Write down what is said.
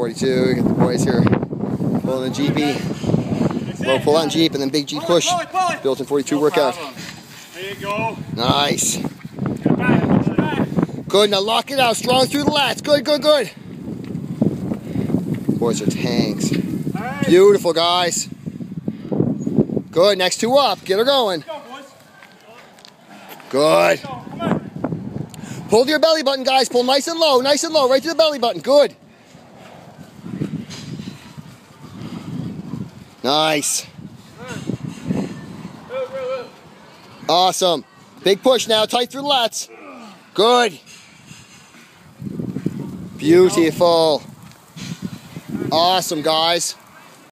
42. We Get the boys here pulling the GP. Low pull on Jeep and then big Jeep push. Built in 42 workout. There you go. Nice. Get back, get back. Good. Now lock it out. Strong through the lats. Good, good, good. Boys are tanks. Beautiful, guys. Good. Next two up. Get her going. Good. Go, come on. Pull to your belly button, guys. Pull nice and low. Nice and low. Right to the belly button. Good. Nice. Awesome. Big push now. Tight through the lats. Good. Beautiful. Awesome, guys.